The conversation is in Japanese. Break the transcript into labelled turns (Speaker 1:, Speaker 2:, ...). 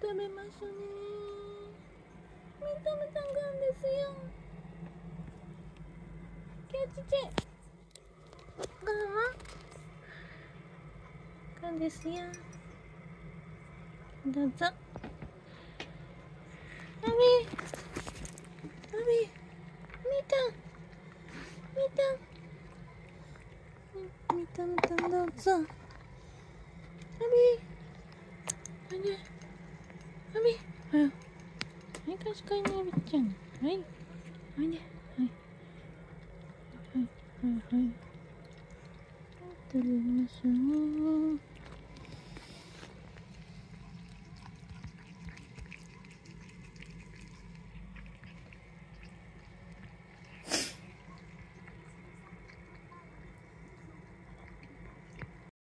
Speaker 1: 食べましょうねみーたまたんがんですよキャチチェガンはガンですよどうぞアミアミみーたんみたんみたんみたどうぞアミあれアミあらはい。確かにねみっちゃんはい。はい。ねはい。はい。はい。はい。食べましょう